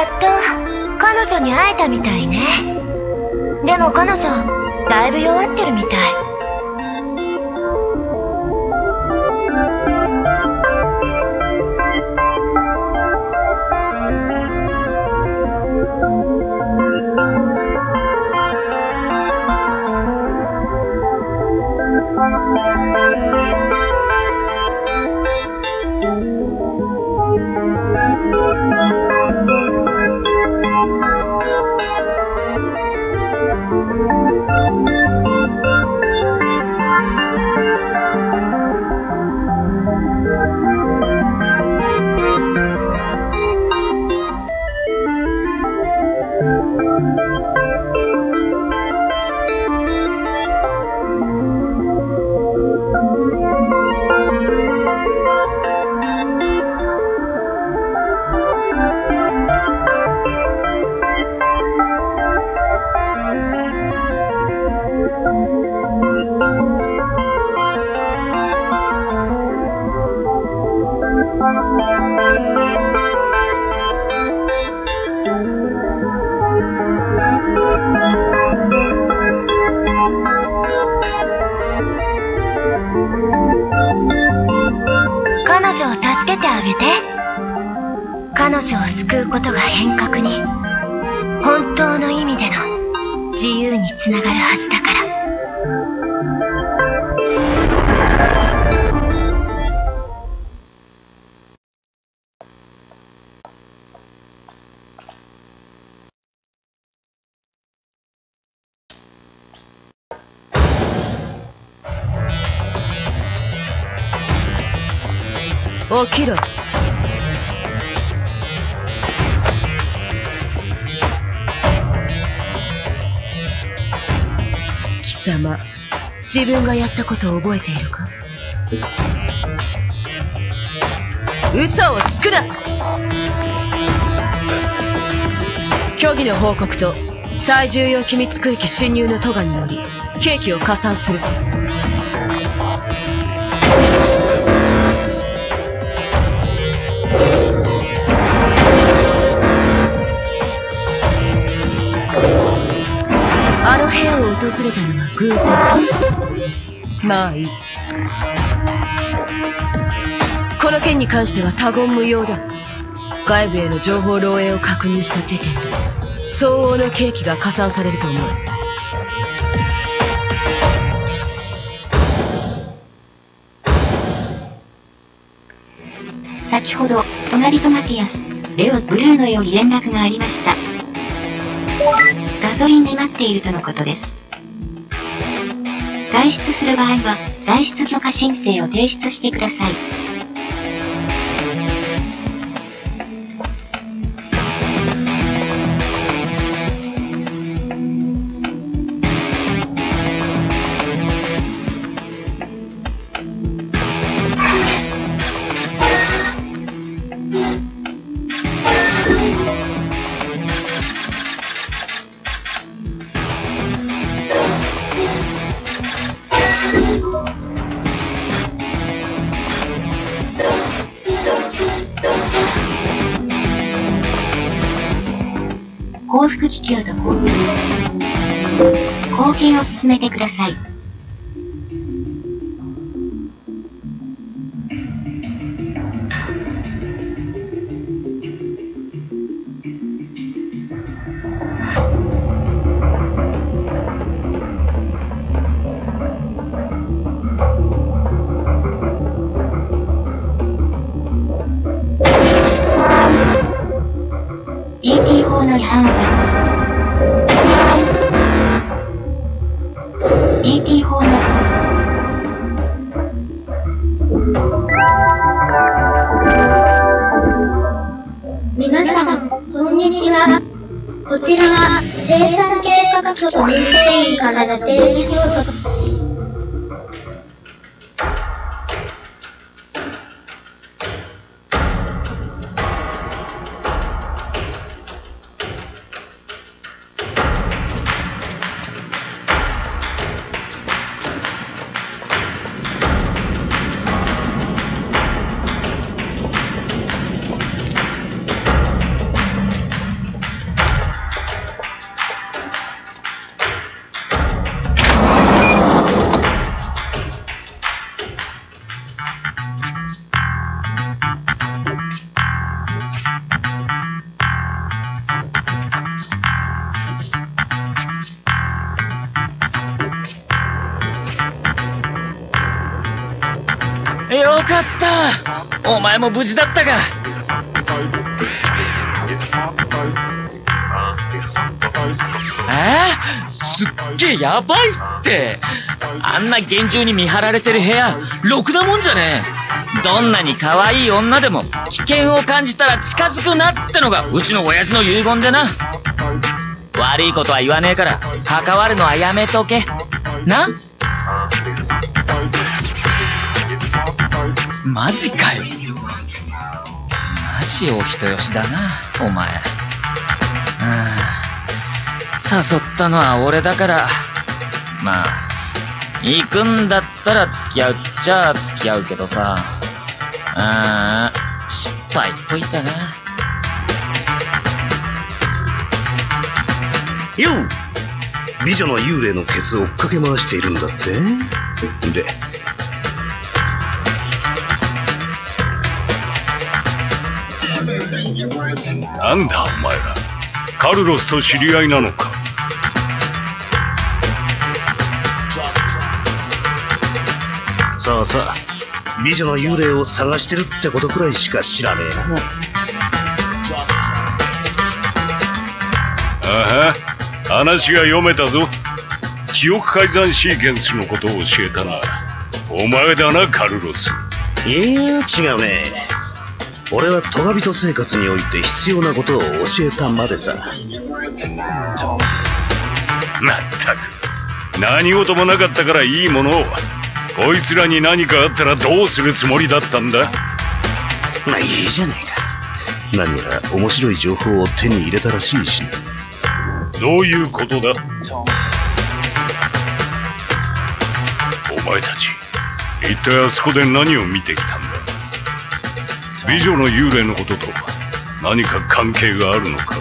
やっと彼女に会えたみたいね。でも彼女だいぶ弱ってるみたい。彼女を助けてあげて。彼女を救うことが変革に本当の意味での自由につながるはずだ。起きろ。貴様自分がやったことを覚えているか？嘘をつくな！虚偽の報告と最重要機密区域侵入のトガにより刑期を加算する。れたのは偶然かまあい。いこの件に関しては他言無用だ。外部への情報漏洩を確認した時点で相応の刑期が加算されると思う。先ほど、隣とマティアス、レオ、ブルーノより連絡がありました。ガソリンで待っているとのことです。外出する場合は、外出許可申請を提出してください。幸福気球と交貢献を進めてください。生も無事だったか。えー、すっげえやばいって。あんな厳重に見張られてる部屋ろくなもんじゃねえ。どんなに可愛い女でも危険を感じたら近づくなってのがうちの親父の遺言でな。悪いことは言わねえから関わるのはやめとけ。な？マジかよ。マジお人よしだなお前。誘ったのは俺だから。まあ行くんだったら付き合うっちゃ付き合うけどさ。あー失敗っぽいたな。よう。美女の幽霊のケツを追っかけ回しているんだって。でなんだお前ら。カルロスと知り合いなのか。さあさあ美女の幽霊を探してるってことくらいしか知らねえな。あは話が読めたぞ。記憶改ざんシーケンスのことを教えたな。お前だなカルロス。いや違うね俺はトガ人生活において必要なことを教えたまでさ。まったく何事もなかったからいいものを。こいつらに何かあったらどうするつもりだったんだ？まあいいじゃないか。何やら面白い情報を手に入れたらしいし。などういうことだ？お前たち一体あそこで何を見てきたんだ？美女の幽霊のことと何か関係があるのか？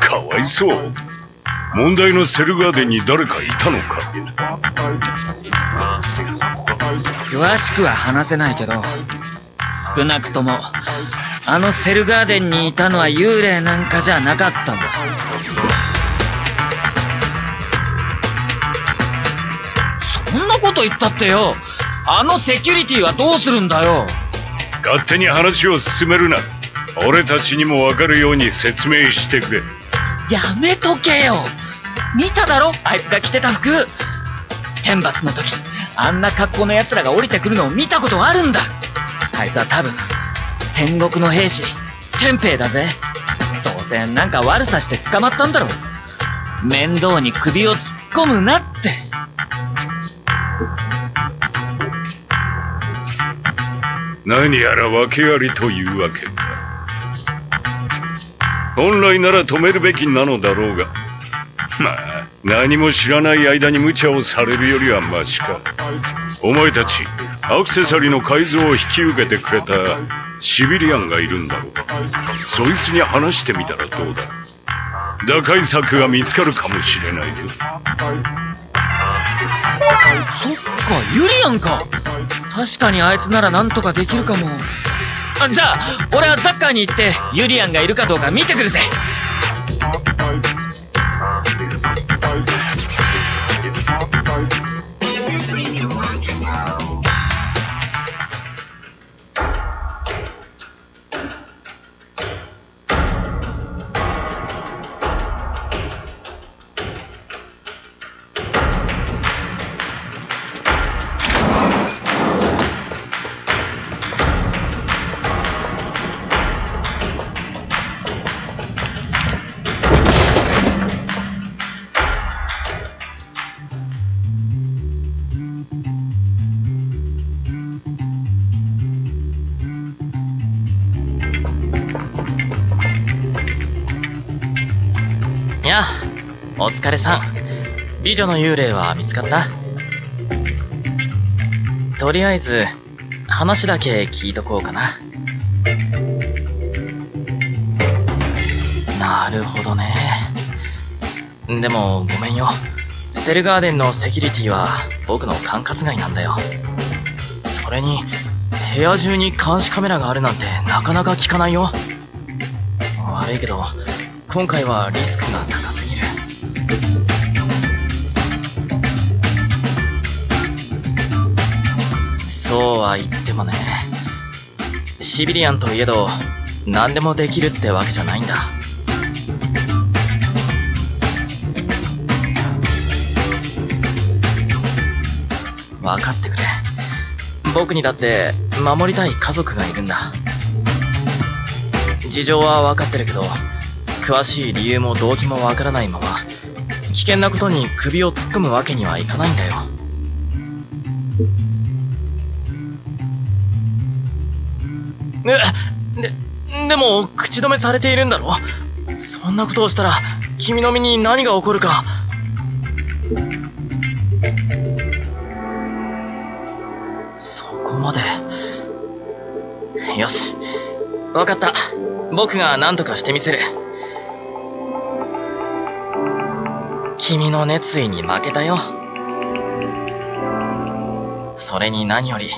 かわいそう。問題のセルガーデンに誰かいたのか？詳しくは話せないけど少なくともあのセルガーデンにいたのは幽霊なんかじゃなかったんだ。こと言ったってよ。あのセキュリティはどうするんだよ。勝手に話を進めるな。俺たちにも分かるように説明してくれ。やめとけよ。見ただろ？あいつが着てた服。天罰の時。あんな格好の奴らが降りてくるのを見たことあるんだ。あいつは多分天国の兵士天兵だぜ。どうせなんか悪さして捕まったんだろ面倒に首を突っ込むなって何やら訳ありというわけか本来なら止めるべきなのだろうが。まあ何も知らない間に無茶をされるよりはマシか。お前たちアクセサリーの改造を引き受けてくれたシビリアンがいるんだろう。そいつに話してみたらどうだ。打開策が見つかるかもしれないぞ。そっかユリアンか。確かにあいつならなんとかできるかも。あじゃあ俺はザッカーに行ってユリアンがいるかどうか見てくるぜ。疲れさん。美女の幽霊は見つかった。とりあえず話だけ聞いとこうかな。なるほどね。でもごめんよ。セルガーデンのセキュリティは僕の管轄外なんだよ。それに部屋中に監視カメラがあるなんてなかなか聞かないよ。悪いけど今回はリスクが高すぎそうは言ってもね。シビリアンといえど、何でもできるってわけじゃないんだ。分かってくれ。僕にだって守りたい家族がいるんだ。事情は分かってるけど、詳しい理由も動機も分からないまま、危険なことに首を突っ込むわけにはいかないんだよ。で、でも、口止めされているんだろ？そんなことをしたら、君の身に何が起こるか。そこまで。よし。わかった。僕が何とかしてみせる。君の熱意に負けたよ。それに何より、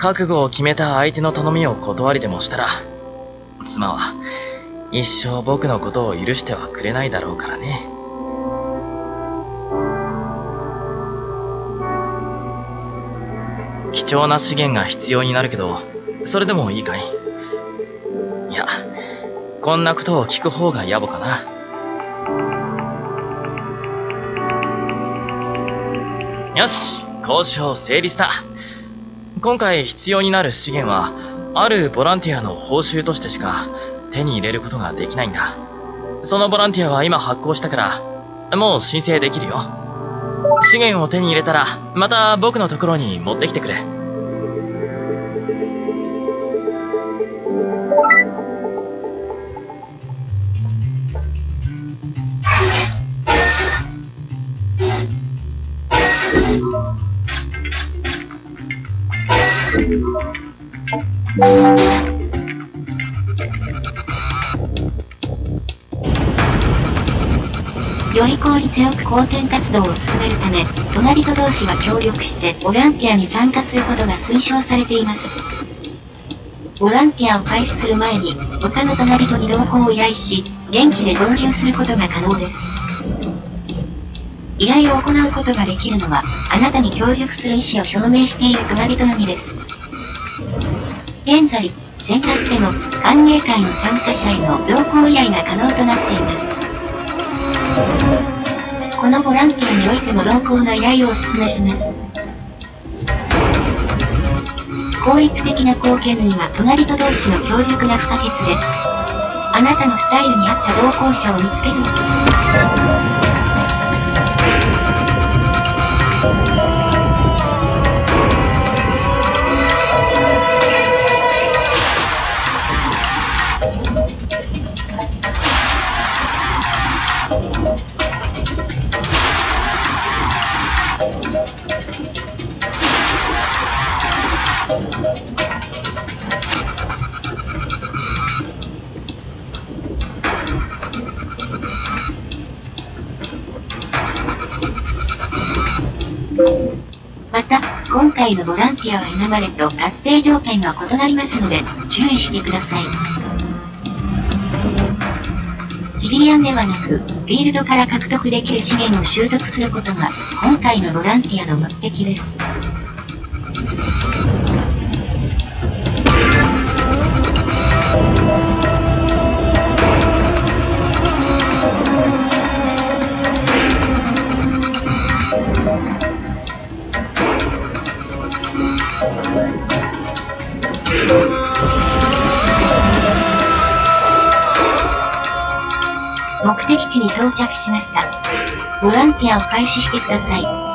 覚悟を決めた相手の頼みを断りでもしたら、妻は一生僕のことを許してはくれないだろうからね。貴重な資源が必要になるけど、それでもいいかい？いや、こんなことを聞く方が野暮かな。よし、交渉成立だ。今回必要になる資源は、あるボランティアの報酬としてしか手に入れることができないんだ。そのボランティアは今発行したから、もう申請できるよ。資源を手に入れたら、また僕のところに持ってきてくれ。より効率よく貢献活動を進めるため、隣と同士は協力してボランティアに参加することが推奨されています。ボランティアを開始する前に、他の隣とに同行を依頼し、現地で合流することが可能です。依頼を行うことができるのは、あなたに協力する意思を表明している隣人のみです。現在、選択でも歓迎会の参加者への同行依頼が可能となっています。このボランティアにおいても同行の依頼をお勧めします。効率的な貢献には隣と同士の協力が不可欠です。あなたのスタイルに合った同行者を見つける。また、今回のボランティアは今までと達成条件が異なりますので、注意してください。シビリアンではなく、フィールドから獲得できる資源を習得することが、今回のボランティアの目的です。到着しました。ボランティアを開始してください。